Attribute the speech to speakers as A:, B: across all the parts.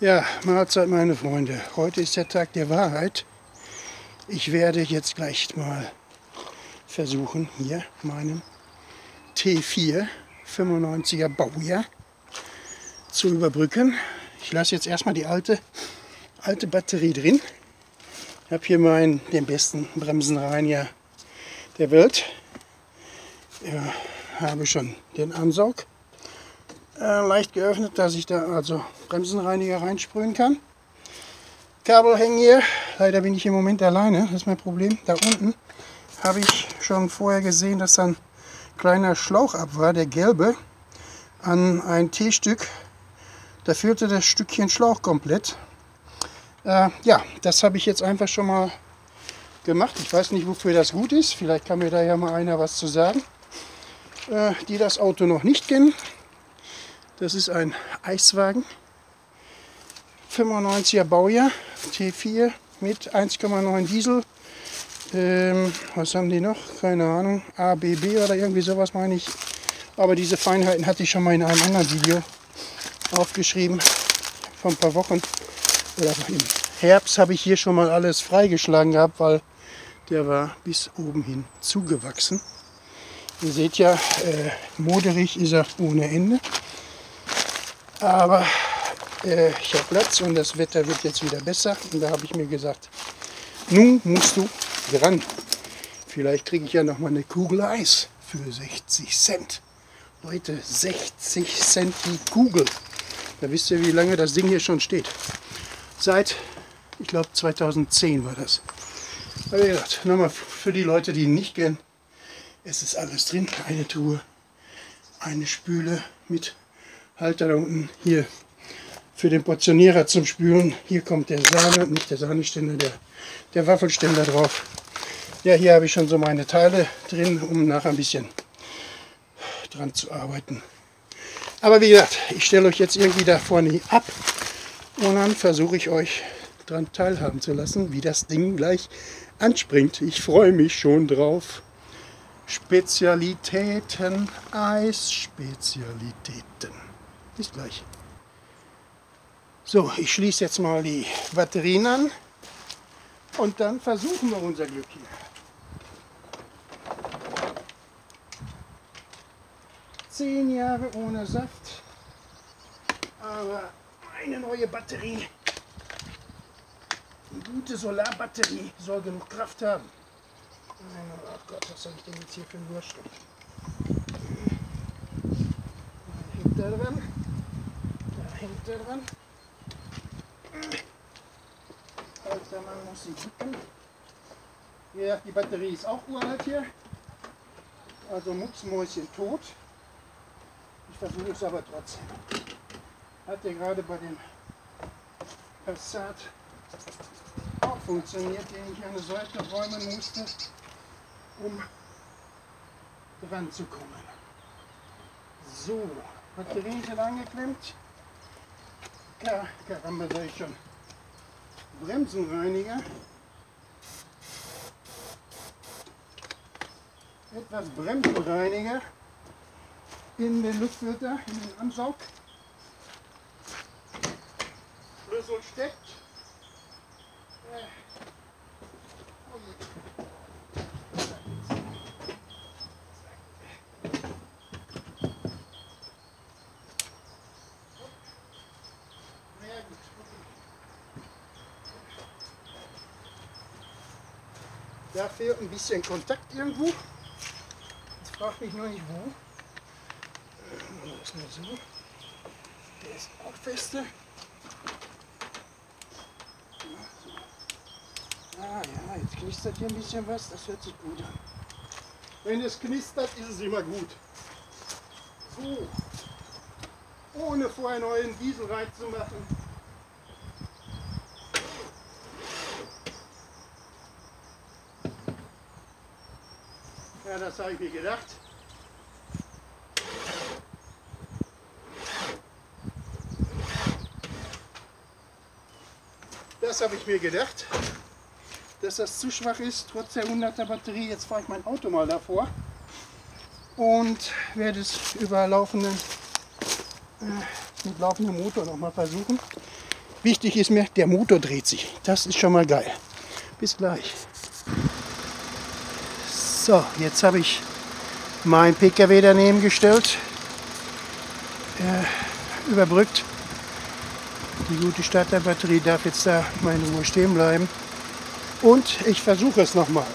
A: Ja, Mahlzeit meine Freunde. Heute ist der Tag der Wahrheit. Ich werde jetzt gleich mal versuchen, hier meinen T4 95er Baujahr zu überbrücken. Ich lasse jetzt erstmal die alte, alte Batterie drin. Ich habe hier meinen, den besten Bremsenreiniger der Welt. Ja, habe schon den Ansaug äh, leicht geöffnet, dass ich da also Bremsenreiniger reinsprühen kann. Kabel hängen hier. Leider bin ich im Moment alleine, das ist mein Problem. Da unten habe ich schon vorher gesehen, dass da ein kleiner Schlauch ab war, der gelbe, an ein T-Stück. Da fehlte das Stückchen Schlauch komplett. Äh, ja, das habe ich jetzt einfach schon mal gemacht. Ich weiß nicht, wofür das gut ist. Vielleicht kann mir da ja mal einer was zu sagen. Äh, die das Auto noch nicht kennen, das ist ein Eiswagen. 95er Baujahr, T4 mit 1,9 Diesel. Ähm, was haben die noch? Keine Ahnung. ABB oder irgendwie sowas meine ich. Aber diese Feinheiten hatte ich schon mal in einem anderen Video aufgeschrieben. Vor ein paar Wochen. Oder im Herbst habe ich hier schon mal alles freigeschlagen gehabt, weil der war bis oben hin zugewachsen. Ihr seht ja, äh, moderig ist er ohne Ende. Aber äh, ich habe Platz und das Wetter wird jetzt wieder besser. Und da habe ich mir gesagt, nun musst du ran. Vielleicht kriege ich ja noch mal eine Kugel Eis für 60 Cent. Leute, 60 Cent die Kugel. Da wisst ihr, wie lange das Ding hier schon steht. Seit, ich glaube 2010 war das. Aber wie gesagt, nochmal für die Leute, die ihn nicht kennen. Es ist alles drin. Eine Truhe, eine Spüle mit Halter da unten. Hier für den Portionierer zum Spülen. Hier kommt der Sahne, nicht der Sahneständer, der, der Waffelständer drauf. Ja, hier habe ich schon so meine Teile drin, um nachher ein bisschen dran zu arbeiten. Aber wie gesagt, ich stelle euch jetzt irgendwie da vorne ab und dann versuche ich euch daran teilhaben zu lassen, wie das Ding gleich anspringt. Ich freue mich schon drauf. Spezialitäten, Eisspezialitäten. Bis gleich. So, ich schließe jetzt mal die Batterien an und dann versuchen wir unser Glück hier. Zehn Jahre ohne Saft, aber eine neue Batterie, eine gute Solarbatterie soll genug Kraft haben. Oh Gott, was soll ich denn jetzt hier für ein Wurststück? Da hängt dran, hängt er dran. Alter Mann muss sie drücken. Ja, die Batterie ist auch uralt hier. Also Mucksmäuschen tot. Ich versuche es aber trotzdem. Hat ja gerade bei dem Passat auch funktioniert, den ich eine Seite räumen musste, um dran zu kommen. So, Batterien sind angeklemmt. Ja, Karamba, sag ich schon. Bremsenreiniger. Etwas Bremsenreiniger in den Luftfilter, in den Ansaug. Schlüssel steckt. Äh, Da fehlt ein bisschen Kontakt irgendwo. Jetzt fragt mich nur nicht wo. Äh, das ist nur so. Der ist auch feste. Ah ja, jetzt knistert hier ein bisschen was. Das hört sich gut an. Wenn es knistert, ist es immer gut. So. Ohne vorher neuen Diesel reinzumachen. Das habe ich mir gedacht. Das habe ich mir gedacht, dass das zu schwach ist, trotz der 100er Batterie. Jetzt fahre ich mein Auto mal davor und werde es über laufenden, äh, mit laufendem Motor noch mal versuchen. Wichtig ist mir, der Motor dreht sich. Das ist schon mal geil. Bis gleich. So, jetzt habe ich mein PKW daneben gestellt, äh, überbrückt. Die gute Starterbatterie darf jetzt da meine Ruhe stehen bleiben. Und ich versuche es nochmal.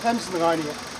A: Bremsenreiniger.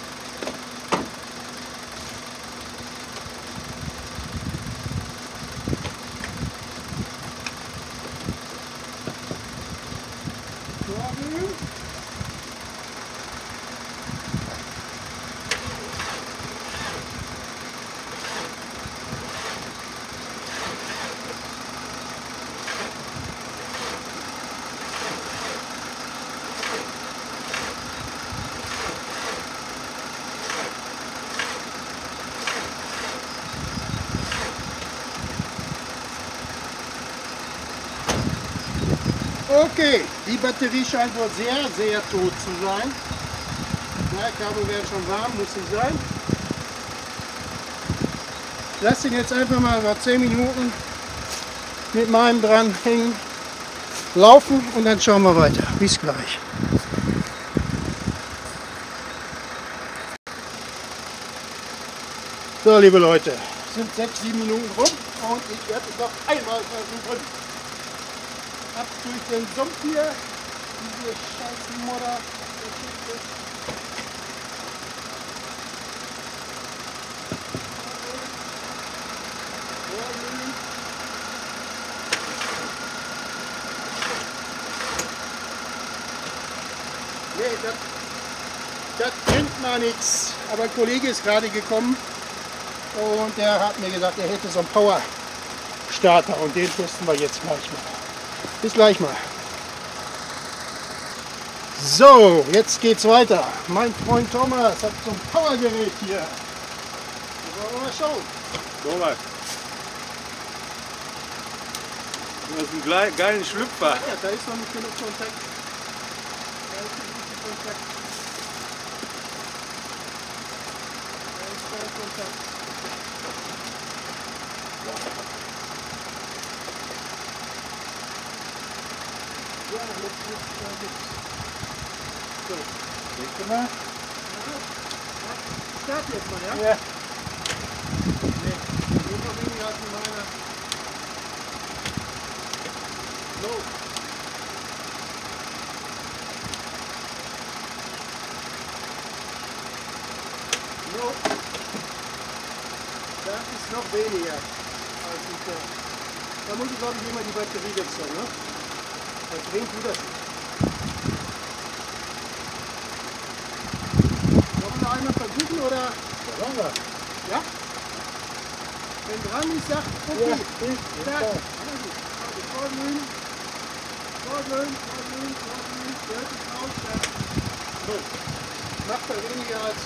A: Okay, die Batterie scheint wohl sehr, sehr tot zu sein. Ja, Kabel werden schon warm, muss sie sein. Lass ihn jetzt einfach mal über 10 Minuten mit meinem dran hängen, laufen und dann schauen wir weiter. Bis gleich. So, liebe Leute, sind 6, 7 Minuten rum und ich werde es noch einmal versuchen ab durch den Sumpf hier, diese scheiß Modder. Nee, das, das bringt mal nichts. Aber ein Kollege ist gerade gekommen und der hat mir gesagt, er hätte so einen Power Starter und den testen wir jetzt gleich mal. Bis gleich mal. So, jetzt geht's weiter. Mein Freund Thomas hat so ein Powergerät hier. Wollen wir mal schauen.
B: Thomas. Du hast einen geilen Schlüpfer.
A: Ja, da ist noch nicht genug Kontakt. Da ist noch nicht genug Kontakt. Da ist kein Kontakt. Ja, jetzt wird's da nichts. So.
B: Du mal?
A: Start jetzt mal, ja?
B: Ja.
A: Nee, nur noch weniger als in meiner. So. No. Das ist noch weniger als zuvor. Da muss ich glaube ich immer die Batterie wechseln, ne? Das drehen tut das nicht. Wollen wir einmal versuchen oder?
B: Da waren wir.
A: Ja? Wenn dran ist, sagt okay. Start. Also, also vorglühen. Vorglühen, vorglühen, vorglühen. Gehört es raus, Start. So. Macht er weniger als.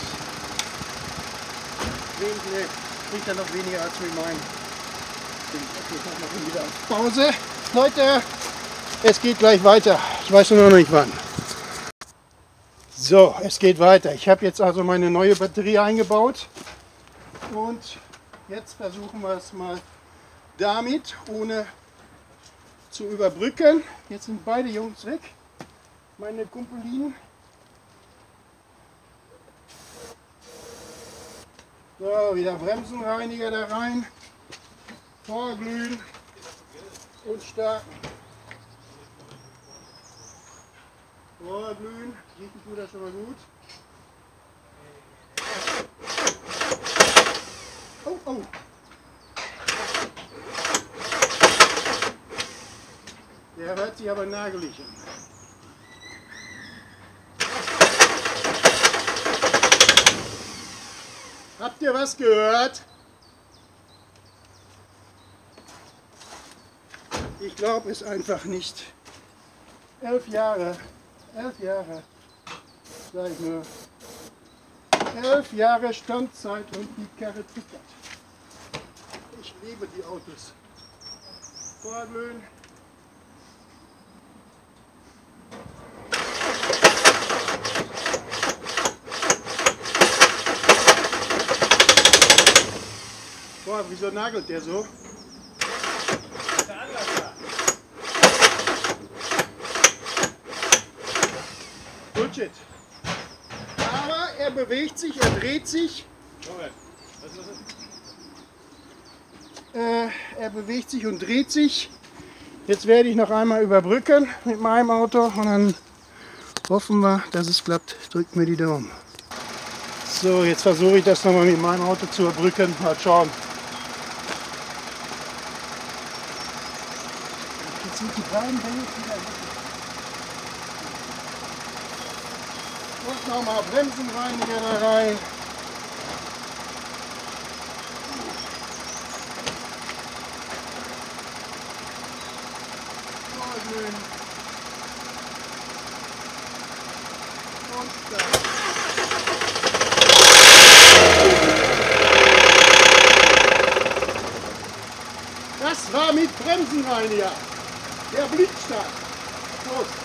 A: Wenig, ne, kriegt er noch weniger als meinem. Ding. Okay, ich mach mal wieder Pause. Leute, es geht gleich weiter. Ich weiß nur noch nicht wann. So, es geht weiter. Ich habe jetzt also meine neue Batterie eingebaut. Und jetzt versuchen wir es mal damit, ohne zu überbrücken. Jetzt sind beide Jungs weg, meine Kumpelinen. So, wieder Bremsenreiniger da rein, vorglühen und starten. Vorglühen, riechen tut das schon mal gut. Oh, oh. Der hört sich aber nagelig an. Habt ihr was gehört? Ich glaube es einfach nicht. Elf Jahre, elf Jahre, sag ich nur. Elf Jahre Standzeit und die Karre tickert. Ich liebe die Autos. Fahrlöhn. Boah, wieso nagelt der so? Bullshit. Aber er bewegt sich, er dreht sich. Äh, er bewegt sich und dreht sich. Jetzt werde ich noch einmal überbrücken mit meinem Auto und dann hoffen wir, dass es klappt. Drückt mir die Daumen. So, jetzt versuche ich das nochmal mit meinem Auto zu überbrücken. Mal schauen. Jetzt sind die beiden Bälle wieder weg. Und nochmal Bremsenreiniger rein. Schön. Und. Das war mit Bremsenreiniger. Der Blitzstart. Los.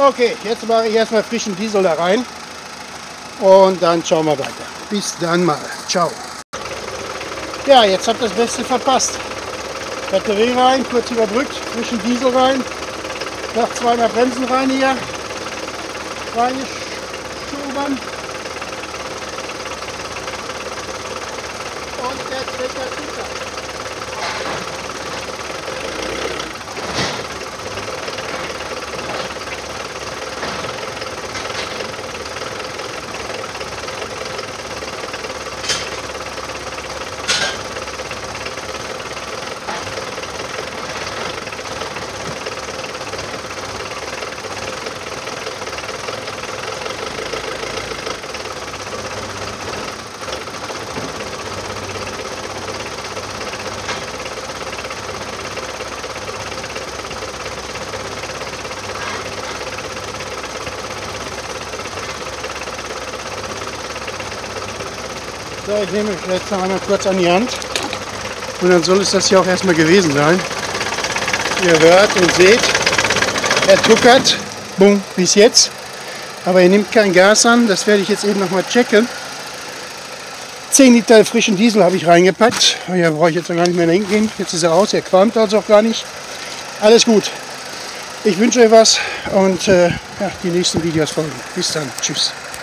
A: Okay, jetzt mache ich erstmal frischen Diesel da rein und dann schauen wir weiter. Bis dann mal. Ciao. Ja, jetzt habt ihr das Beste verpasst. Batterie rein, kurz überbrückt, frischen Diesel rein, noch zweimal Bremsenreiniger reingeschoben. Und der Trecker tuckert. So, ich nehme mich jetzt noch einmal kurz an die Hand. Und dann soll es das hier auch erstmal gewesen sein. Ihr hört und seht, er tuckert, bumm, bis jetzt. Aber er nimmt kein Gas an, das werde ich jetzt eben noch mal checken. 10 Liter frischen Diesel habe ich reingepackt. Hier brauche ich jetzt noch gar nicht mehr hingehen. Jetzt ist er aus, er qualmt also auch gar nicht. Alles gut. Ich wünsche euch was und äh, ja, die nächsten Videos folgen. Bis dann. Tschüss.